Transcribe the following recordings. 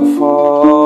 fall.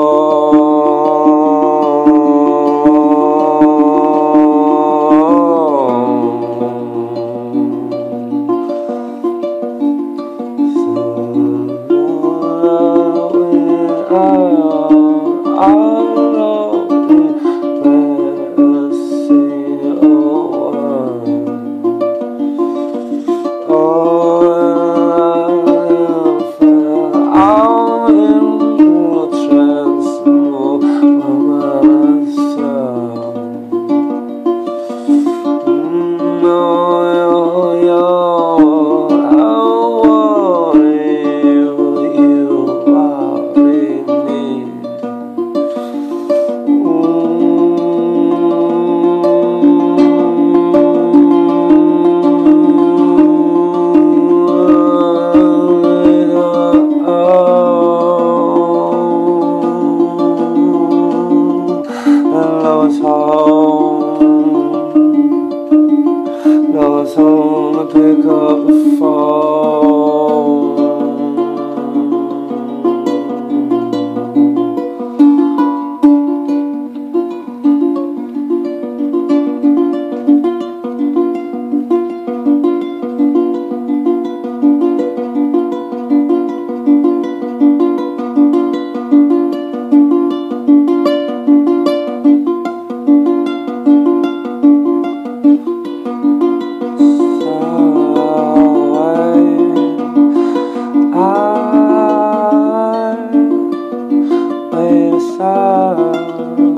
I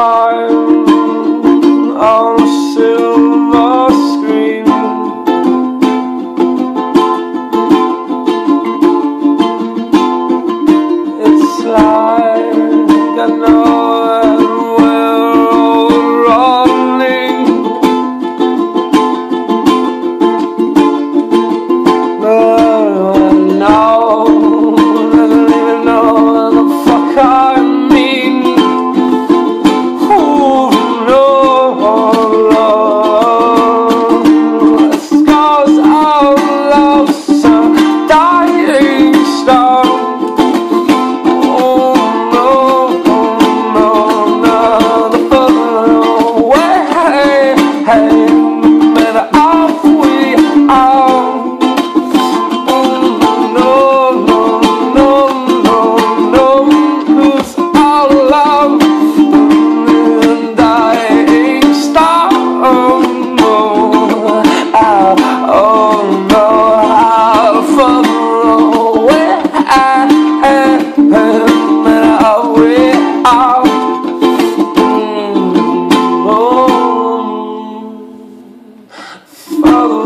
Can you hey, Following,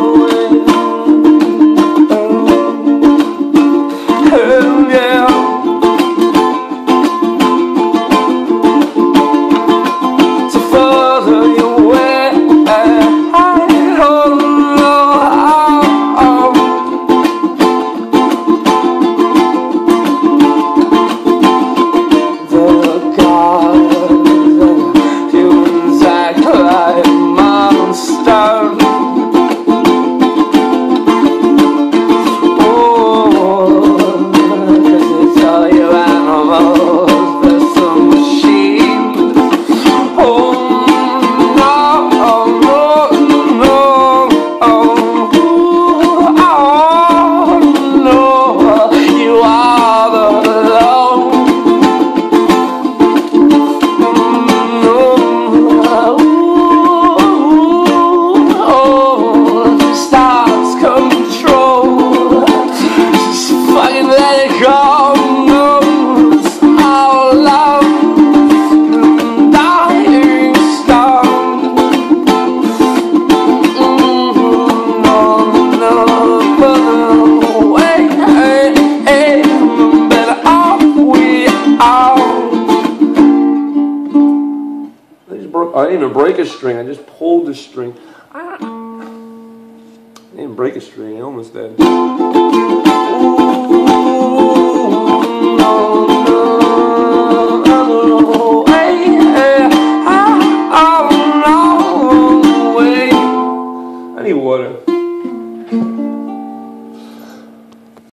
break a string. I just pulled the string. Ah. I, I didn't break a string. I almost did.